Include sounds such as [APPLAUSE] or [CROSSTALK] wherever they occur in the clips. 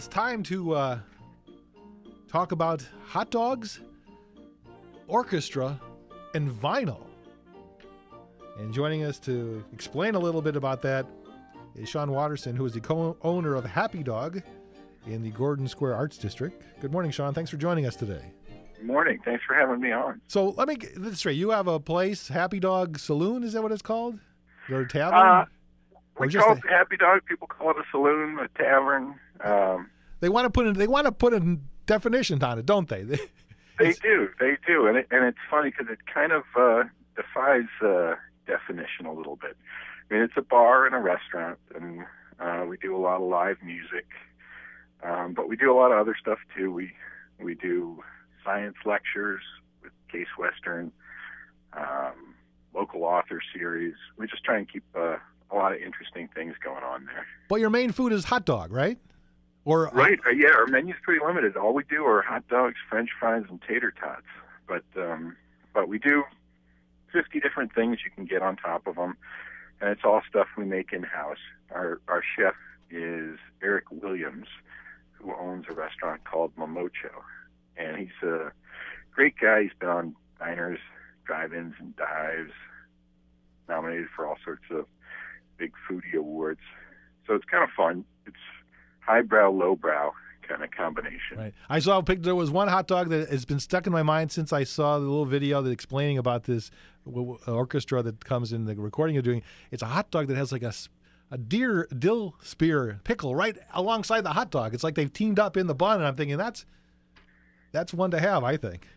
It's time to uh, talk about hot dogs, orchestra, and vinyl. And joining us to explain a little bit about that is Sean Watterson, who is the co owner of Happy Dog in the Gordon Square Arts District. Good morning, Sean. Thanks for joining us today. Good morning. Thanks for having me on. So let me get this straight. You have a place, Happy Dog Saloon, is that what it's called? Or tavern? Uh, Or we just call a- Happy Dog. People call it a saloon, a tavern. Um, they want to put in, they want to put a definition on it, don't they? [LAUGHS] They- do, they do, and it, and it's funny because it kind of uh, defies uh, definition a little bit. I mean, it's a bar and a restaurant, and uh, we do a lot of live music, um, but we do a lot of other stuff too. We we do science lectures with Case Western, um, local author series. We just try and keep uh, a lot of interesting things going on there. But your main food is hot dog, right? Or Right. Uh, yeah, our menu's pretty limited. All we do are hot dogs, French fries, and tater tots. But um, but we do fifty different things you can get on top of them, and it's all stuff we make in house. Our our chef is Eric Williams, who owns a restaurant called Momocho, and he's a great guy. He's been on diners, drive-ins, and dives. Nominated for all sorts of big foodie awards. So it's kind of fun. It's highbrow, lowbrow kind of combination. Right. I saw a picture. There was one hot dog that has been stuck in my mind since I saw the little video that explaining about this orchestra that comes in the recording you're doing. It's a hot dog that has like a a deer dill spear pickle right alongside the hot dog. It's like they've teamed up in the bun, and I'm thinking that's that's one to have. I think.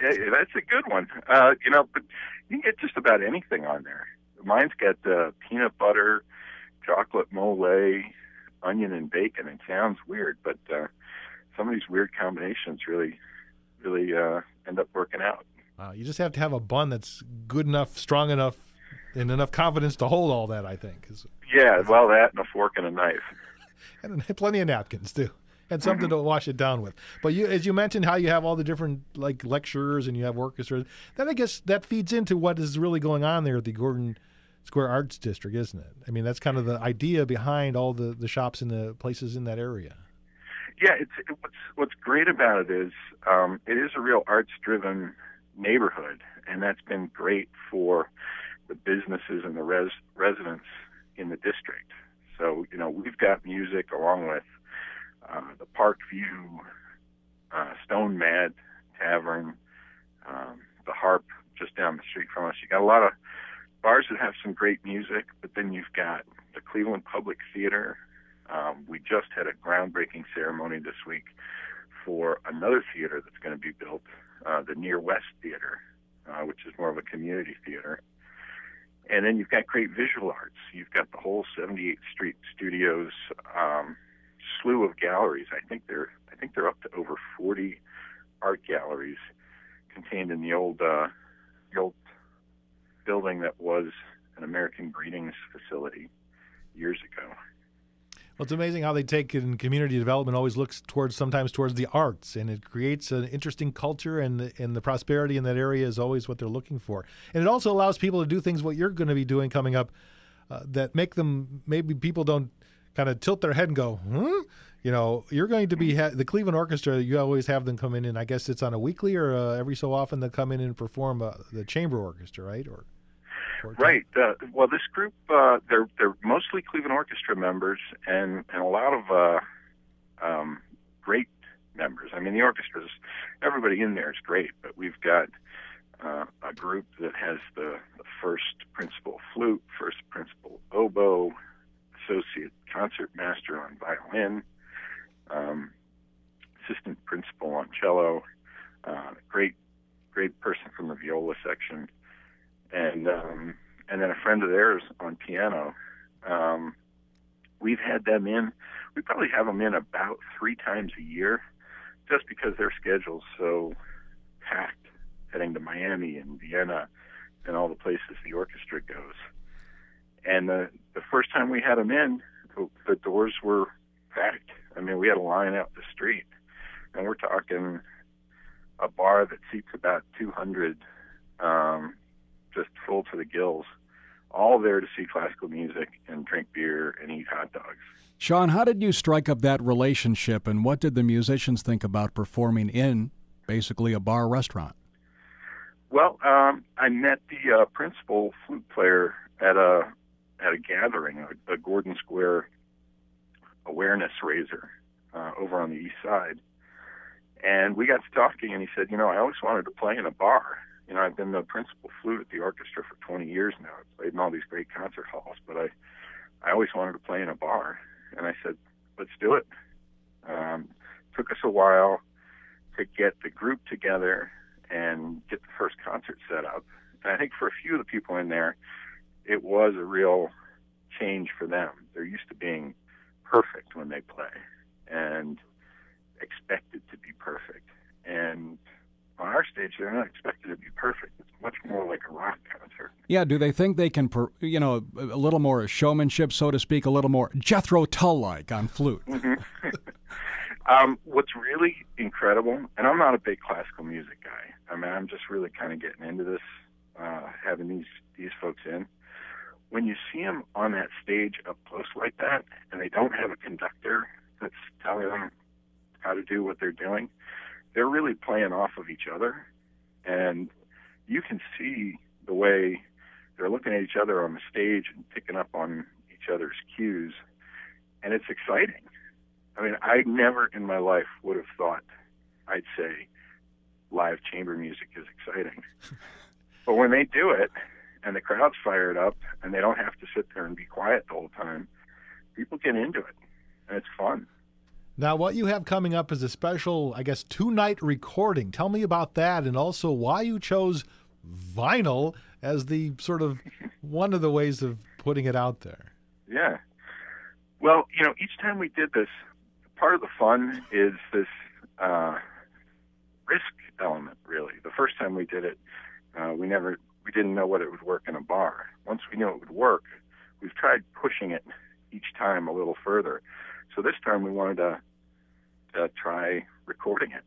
Yeah, yeah, that's a good one. Uh, you know, but you can get just about anything on there. Mine's got uh, peanut butter, chocolate mole, onion, and bacon. It sounds weird, but uh, some of these weird combinations really, really uh, end up working out. Wow, you just have to have a bun that's good enough, strong enough, and enough confidence to hold all that. I think. Yeah, well, that and a fork and a knife. [LAUGHS] and [LAUGHS] plenty of napkins too, and something to wash it down with. But you, as you mentioned, how you have all the different like lecturers and you have orchestras. Then I guess that feeds into what is really going on there at the Gordon Square Arts District, isn't it? I mean, that's kind of the idea behind all the the shops and the places in that area. Yeah, it's it, what's what's great about it is um, it is a real arts-driven neighborhood, and that's been great for the businesses and the res, residents in the district. So you know we've got music along with uh, the Park View, uh, Stone Mad Tavern, um, the Harp just down the street from us. You got a lot of bars that have some great music, but then you've got the Cleveland Public Theater. Um, we just had a groundbreaking ceremony this week for another theater that's going to be built, uh, the Near West Theater, uh, which is more of a community theater. And then you've got great visual arts. You've got the whole 78th Street Studios um, slew of galleries. I think they're I think they're up to over 40 art galleries contained in the old uh, the old building that was an American Greetings facility years ago. Well, it's amazing how they take it in community development always looks towards sometimes towards the arts, and it creates an interesting culture, and and the prosperity in that area is always what they're looking for. And it also allows people to do things what you're going to be doing coming up uh, that make them maybe people don't kind of tilt their head and go, hmm? You know, you're going to be ha- the Cleveland Orchestra. You always have them come in, and I guess it's on a weekly or uh, every so often they come in and perform uh, the chamber orchestra, right? Or, Right. Uh, well, this group uh, they're they're mostly Cleveland Orchestra members and and a lot of uh, um, great members. I mean, the orchestra's everybody in there is great, but we've got uh, a group that has the, the first principal flute, first principal oboe, associate concert master on violin, um, assistant principal on cello, uh, great great person from the viola section and um, and then a friend of theirs on piano. Um, we've had them in. We probably have them in about three times a year, just because their schedule's so packed, heading to Miami and Vienna and all the places the orchestra goes. And the the first time we had them in, the, the doors were packed. I mean, we had a line out the street, and we're talking a bar that seats about 200, um, just full to the gills, all there to see classical music and drink beer and eat hot dogs. Sean, how did you strike up that relationship, and what did the musicians think about performing in basically a bar restaurant? Well, um, I met the uh, principal flute player at a at a gathering, a, a Gordon Square awareness raiser uh, over on the east side, and we got to talking, and he said, you know, I always wanted to play in a bar. You know, I've been the principal flute at the orchestra for 20 years now. I've played in all these great concert halls, but I I always wanted to play in a bar. And I said, let's do it. Um, took us a while to get the group together and get the first concert set up. And I think for a few of the people in there, it was a real change for them. They're used to being perfect when they play and expected to be perfect. And on our stage, they're not expected to be perfect. It's much more like a rock concert. Yeah, do they think they can, you know, a little more showmanship, so to speak, a little more Jethro Tull like on flute? Mm-hmm. [LAUGHS] um, what's really incredible, and I'm not a big classical music guy. I mean, I'm just really kind of getting into this, uh, having these these folks in. When you see them on that stage up close like that, and they don't have a conductor that's telling them how to do what they're doing, they're really playing off of each other, and you can see the way they're looking at each other on the stage and picking up on each other's cues, and it's exciting. I mean, I never in my life would have thought I'd say live chamber music is exciting. [LAUGHS] but when they do it and the crowd's fired up and they don't have to sit there and be quiet the whole time, people get into it and it's fun. Now, what you have coming up is a special, I guess, two night recording. Tell me about that and also why you chose vinyl as the sort of [LAUGHS] one of the ways of putting it out there. Yeah. Well, you know, each time we did this, part of the fun is this uh, risk element, really. The first time we did it, uh, we never, we didn't know what it would work in a bar. Once we knew it would work, we've tried pushing it each time a little further. So this time we wanted to, to try recording it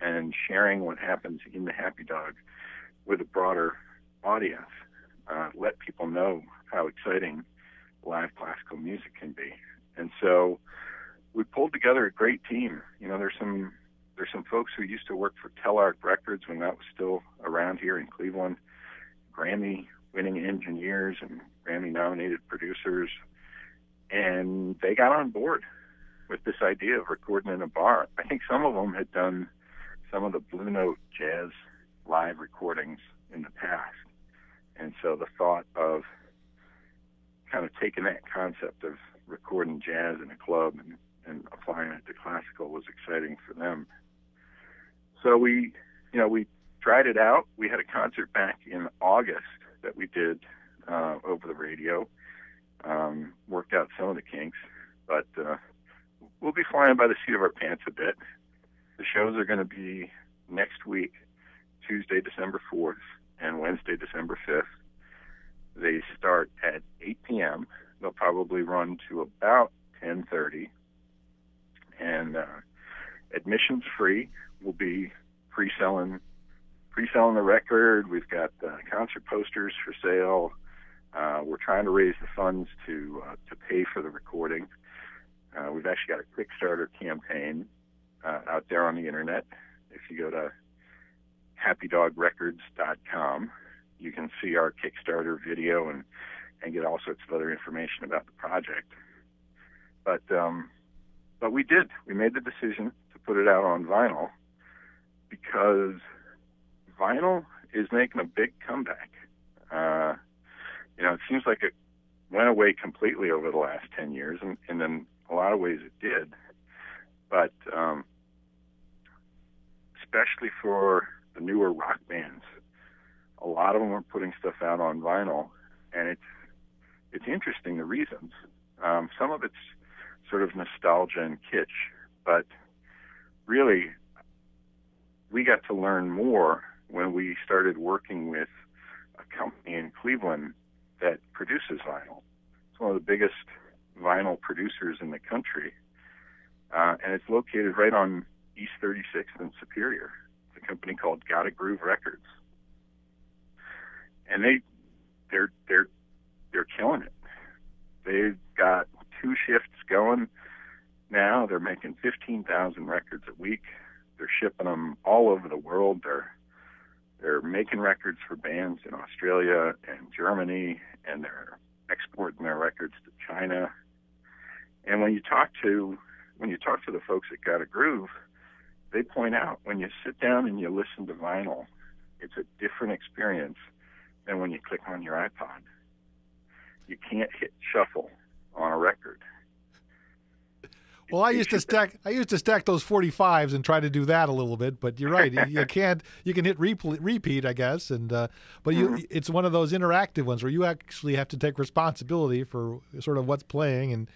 and sharing what happens in the Happy Dog with a broader audience. Uh, let people know how exciting live classical music can be. And so we pulled together a great team. You know, there's some there's some folks who used to work for Telarc Records when that was still around here in Cleveland, Grammy winning engineers and Grammy nominated producers, and they got on board with this idea of recording in a bar. I think some of them had done some of the Blue Note jazz live recordings in the past. And so the thought of kind of taking that concept of recording jazz in a club and, and applying it to classical was exciting for them. So we, you know, we tried it out. We had a concert back in August that we did uh, over the radio. Um, worked out some of the kinks, but uh, we'll be flying by the seat of our pants a bit. The shows are going to be next week, Tuesday, December 4th, and Wednesday, December 5th. They start at 8 p.m. They'll probably run to about 10:30, and uh, admissions free. We'll be pre-selling pre-selling the record. We've got uh, concert posters for sale. Uh, we're trying to raise the funds to uh, to pay for the recording. Uh, we've actually got a Kickstarter campaign uh, out there on the internet. If you go to happydogrecords.com, you can see our Kickstarter video and, and get all sorts of other information about the project. But um, but we did. We made the decision to put it out on vinyl because vinyl is making a big comeback. Uh, you know, it seems like it went away completely over the last 10 years, and, and in a lot of ways it did. But um, especially for the newer rock bands, a lot of them are putting stuff out on vinyl, and it's it's interesting the reasons. Um, some of it's sort of nostalgia and kitsch, but really, we got to learn more when we started working with a company in Cleveland that produces vinyl. It's one of the biggest vinyl producers in the country, uh, and it's located right on East 36th and Superior. It's a company called Gotta Groove Records, and they they're they're they're killing it. They've got two shifts going now. They're making 15,000 records a week. They're shipping them all over the world. They're they're making records for bands in Australia and Germany, and they're exporting their records to China. And when you talk to when you talk to the folks at Gotta Groove, they point out when you sit down and you listen to vinyl, it's a different experience than when you click on your iPod. You can't hit shuffle on a record. Well, I used to stack. I used to stack those forty fives and try to do that a little bit, but you're right. you, [LAUGHS] can't. You can hit repeat, I guess, and uh, but you, mm-hmm. it's one of those interactive ones where you actually have to take responsibility for sort of what's playing, and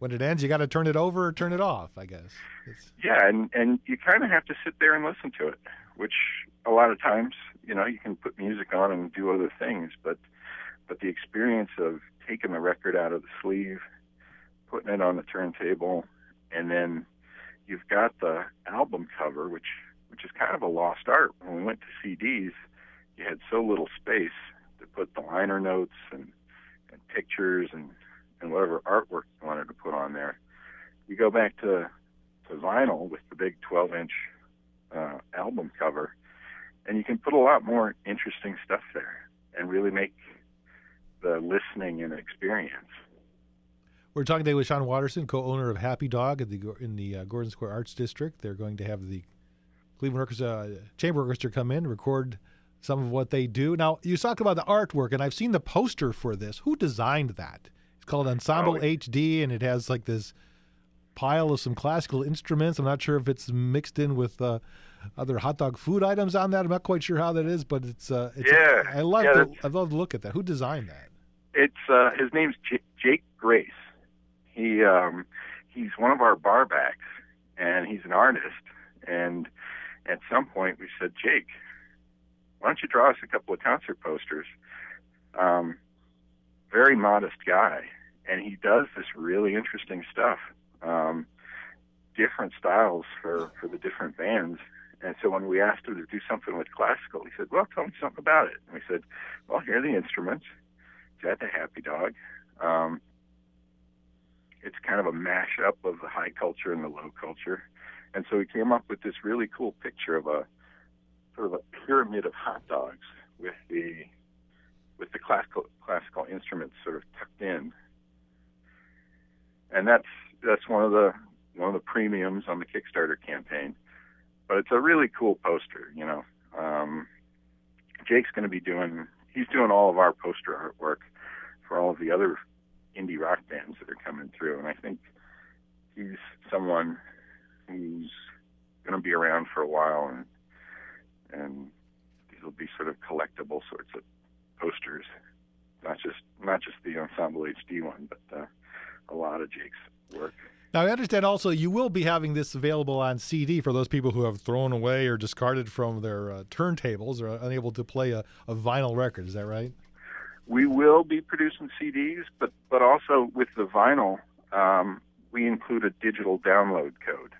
when it ends, you got to turn it over or turn it off. I guess. It's... Yeah, and and you kind of have to sit there and listen to it, which a lot of times, you know, you can put music on and do other things, but but the experience of taking the record out of the sleeve putting it on the turntable, and then you've got the album cover, which which is kind of a lost art. When we went to CDs, you had so little space to put the liner notes and and pictures and and whatever artwork you wanted to put on there. You go back to to vinyl with the big 12 inch uh, album cover, and you can put a lot more interesting stuff there and really make the listening an experience. We're talking today with Sean Watterson, co-owner of Happy Dog the, in the uh, Gordon Square Arts District. They're going to have the Cleveland Orchestra uh, Chamber Orchestra come in record some of what they do. Now, you talk about the artwork, and I've seen the poster for this. Who designed that? Called Ensemble oh, HD, and it has like this pile of some classical instruments. I'm not sure if it's mixed in with uh, other hot dog food items on that. I'm not quite sure how that is, but it's, uh, it's yeah. I love yeah, I love to look at that. Who designed that? It's uh, his name's J- Jake Grace he um, he's one of our barbacks, and he's an artist. And at some point, we said, Jake, why don't you draw us a couple of concert posters? Um, very modest guy, and he does this really interesting stuff. Um, different styles for for the different bands. And so when we asked him to do something with classical, he said, "Well, tell me something about it." And we said, "Well, here are the instruments. He's got the happy dog. Um, it's kind of a mashup of the high culture and the low culture. And so he came up with this really cool picture of a sort of a pyramid of hot dogs with the with the classical classical instruments sort of tucked in. And that's that's one of the one of the premiums on the Kickstarter campaign. But it's a really cool poster, you know. Um, Jake's going to be doing he's doing all of our poster artwork for all of the other indie rock bands that are coming through, and I think he's someone who's going to be around for a while, and and these will be sort of collectible sorts of posters, not just not just the Ensemble HD one, but uh, a lot of Jake's work. Now, I understand also you will be having this available on CD for those people who have thrown away or discarded from their uh, turntables or unable to play a, a vinyl record. Is that right? we will be producing CDs, but but also with the vinyl, um, we include a digital download code,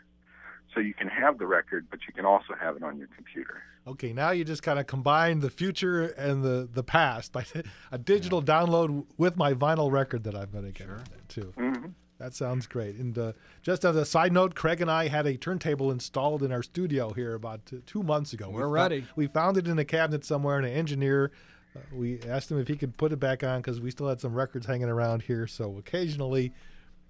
so you can have the record, but you can also have it on your computer. Okay, now you just kind of combine the future and the the past [LAUGHS] by a digital yeah. download with my vinyl record that I'm going to get sure. too. Mm-hmm. That sounds great. And uh, just as a side note, Craig and I had a turntable installed in our studio here about t- two months ago. We're we ready. we found it in a cabinet somewhere, and an engineer uh, we asked him if he could put it back on because we still had some records hanging around here. So occasionally,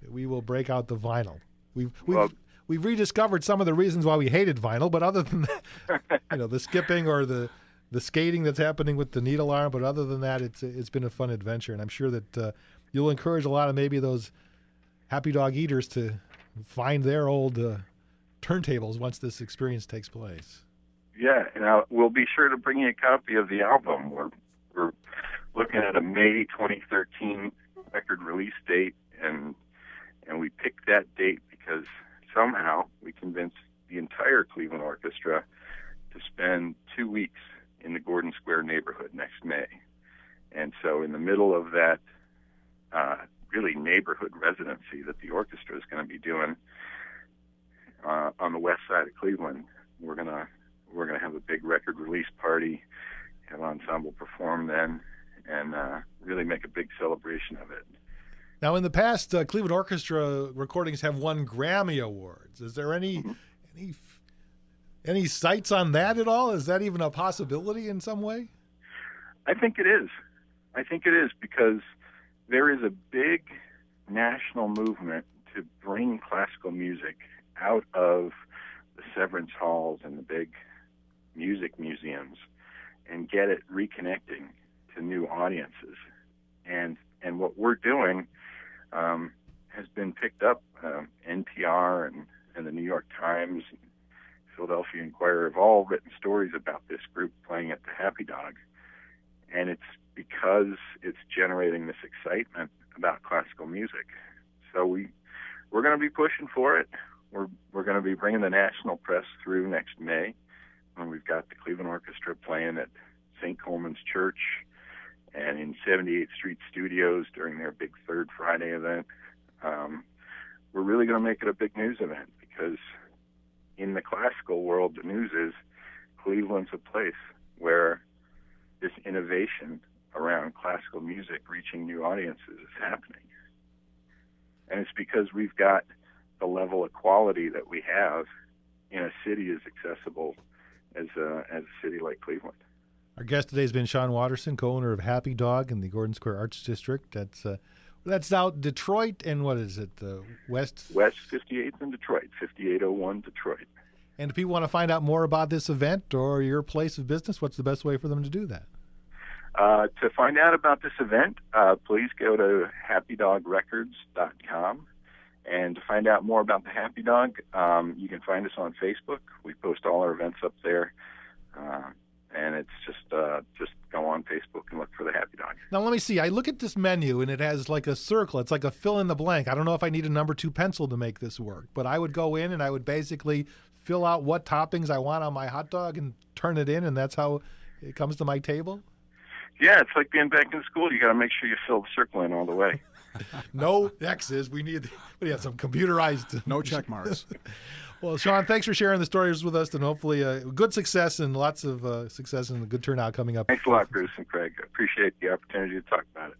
we will break out the vinyl. We've we've well, we've rediscovered some of the reasons why we hated vinyl, but other than that, [LAUGHS] you know, the skipping or the the skating that's happening with the needle arm. But other than that, it's it's been a fun adventure, and I'm sure that uh, you'll encourage a lot of maybe those happy dog eaters to find their old uh, turntables once this experience takes place. Yeah, and I'll, we'll be sure to bring you a copy of the album. We're we're looking at a May 2013 record release date, and and we picked that date because somehow we convinced the entire Cleveland Orchestra to spend two weeks in the Gordon Square neighborhood next May. And so, in the middle of that uh, really neighborhood residency that the orchestra is going to be doing uh, on the west side of Cleveland, we're going to we're going to have a big record release party have ensemble perform then and uh, really make a big celebration of it. Now, in the past, uh, Cleveland Orchestra recordings have won Grammy awards. Is there any Mhm. any any sights on that at all? Is that even a possibility in some way? I think it is. I think it is because there is a big national movement to bring classical music out of the severance halls and the big music museums and get it reconnecting to new audiences. And and what we're doing um, has been picked up. Um, NPR and, and the New York Times, and Philadelphia Inquirer have all written stories about this group playing at the Happy Dog and it's because it's generating this excitement about classical music. So we we're going to be pushing for it. We're we're going to be bringing the national press through next May, when we've got the Cleveland Orchestra playing at St. Colman's Church and in 78th Street Studios during their big Third Friday event. Um, we're really going to make it a big news event because in the classical world, the news is Cleveland's a place where this innovation around classical music reaching new audiences is happening. And it's because we've got the level of quality that we have in a city as accessible as a, as a city like Cleveland. Our guest today has been Sean Watterson, co-owner of Happy Dog in the Gordon Square Arts District. That's uh, that's out Detroit and what is it? Uh, West. West 58th in Detroit, 5801 Detroit. And if people want to find out more about this event or your place of business, what's the best way for them to do that? Uh, to find out about this event, uh, please go to happydogrecords.com. And to find out more about the Happy Dog, um, you can find us on Facebook. We post all our events up there. And it's just uh, just go on Facebook and look for the Happy Dog. Now let me see. I look at this menu and it has like a circle. It's like a fill in the blank. I don't know if I need a number two pencil to make this work, but I would go in and I would basically fill out what toppings I want on my hot dog and turn it in, and that's how it comes to my table. Yeah, it's like being back in school. You got to make sure you fill the circle in all the way. [LAUGHS] no X's. We need. We have some computerized. No check marks. [LAUGHS] well, Sean, thanks for sharing the stories with us, and hopefully, uh, good success and lots of uh, success and a good turnout coming up. Thanks a lot, Bruce and Craig. Appreciate the opportunity to talk about it.